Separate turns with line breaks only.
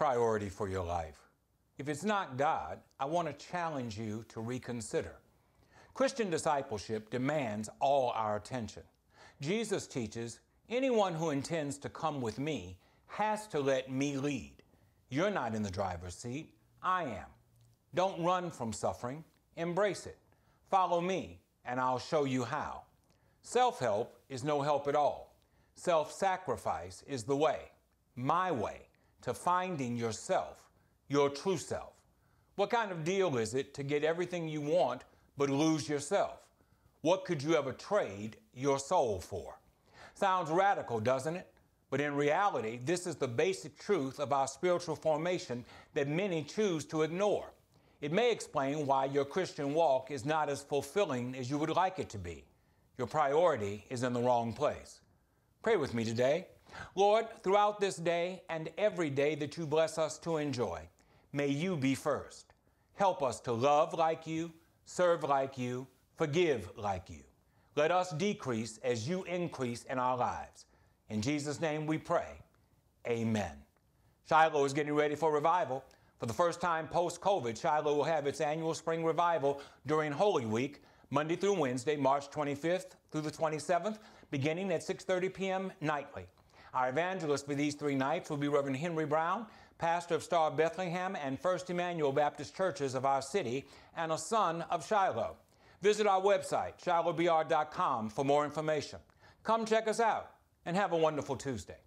priority for your life? If it's not God, I want to challenge you to reconsider. Christian discipleship demands all our attention. Jesus teaches anyone who intends to come with me has to let me lead. You're not in the driver's seat, I am. Don't run from suffering, embrace it. Follow me, and I'll show you how. Self help is no help at all. Self sacrifice is the way, my way, to finding yourself, your true self. What kind of deal is it to get everything you want but lose yourself? What could you ever trade your soul for? Sounds radical, doesn't it? But in reality, this is the basic truth of our spiritual formation that many choose to ignore. It may explain why your Christian walk is not as fulfilling as you would like it to be. Your priority is in the wrong place. Pray with me today. Lord, throughout this day and every day that you bless us to enjoy, may you be first. Help us to love like you, serve like you, forgive like you. Let us decrease as you increase in our lives. In Jesus' name we pray. Amen. Shiloh is getting ready for revival. For the first time post COVID, Shiloh will have its annual spring revival during Holy Week, Monday through Wednesday, March 25th through the 27th, beginning at 6:30 p.m. nightly. Our evangelist for these three nights will be Reverend Henry Brown, pastor of Star Bethlehem and First Emmanuel Baptist churches of our city, and a son of Shiloh. Visit our website, shilohbr.com, for more information. Come check us out and have a wonderful Tuesday.